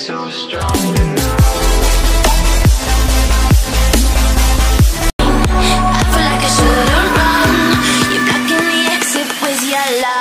so strong I feel like I should've run. You're blocking the exit with your love.